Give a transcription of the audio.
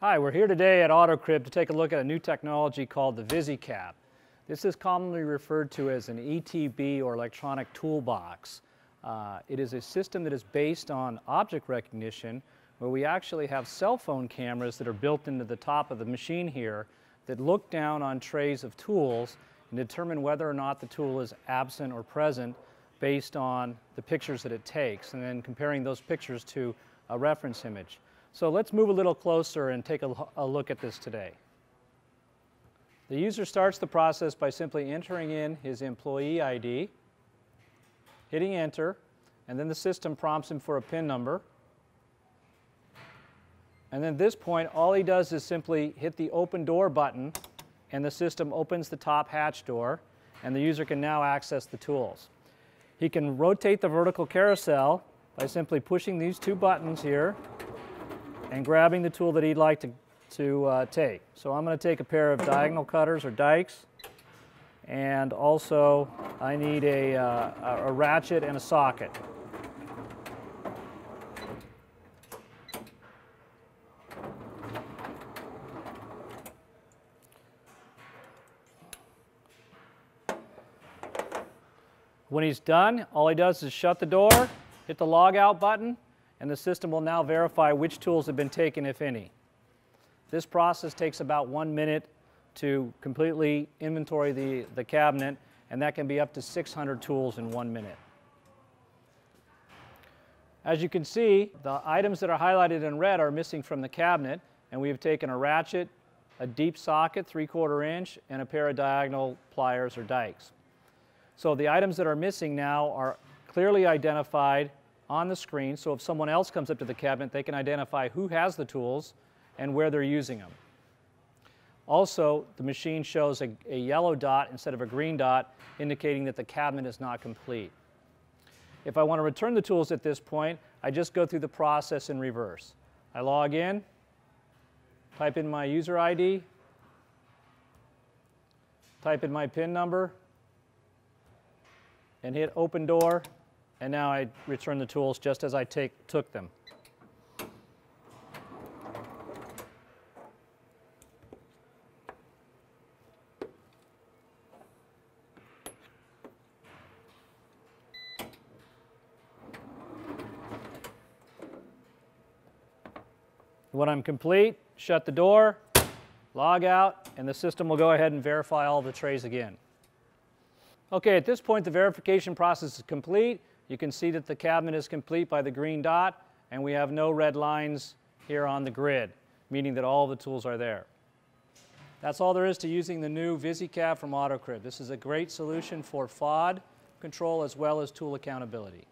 Hi, we're here today at AutoCrib to take a look at a new technology called the VisiCab. This is commonly referred to as an ETB or electronic toolbox. Uh, it is a system that is based on object recognition where we actually have cell phone cameras that are built into the top of the machine here that look down on trays of tools and determine whether or not the tool is absent or present based on the pictures that it takes and then comparing those pictures to a reference image. So let's move a little closer and take a, a look at this today. The user starts the process by simply entering in his employee ID, hitting enter, and then the system prompts him for a PIN number. And then at this point, all he does is simply hit the open door button, and the system opens the top hatch door, and the user can now access the tools. He can rotate the vertical carousel by simply pushing these two buttons here and grabbing the tool that he'd like to, to uh, take. So I'm going to take a pair of diagonal cutters or dikes and also I need a, uh, a ratchet and a socket. When he's done, all he does is shut the door, hit the log out button, and the system will now verify which tools have been taken, if any. This process takes about one minute to completely inventory the, the cabinet, and that can be up to 600 tools in one minute. As you can see, the items that are highlighted in red are missing from the cabinet, and we have taken a ratchet, a deep socket, three quarter inch, and a pair of diagonal pliers or dikes. So the items that are missing now are clearly identified on the screen, so if someone else comes up to the cabinet, they can identify who has the tools and where they're using them. Also, the machine shows a, a yellow dot instead of a green dot, indicating that the cabinet is not complete. If I want to return the tools at this point, I just go through the process in reverse. I log in, type in my user ID, type in my PIN number, and hit open door, and now I return the tools just as I take, took them. When I'm complete, shut the door, log out, and the system will go ahead and verify all the trays again. Okay, at this point the verification process is complete. You can see that the cabinet is complete by the green dot and we have no red lines here on the grid, meaning that all the tools are there. That's all there is to using the new VisiCab from AutoCrib. This is a great solution for FOD control as well as tool accountability.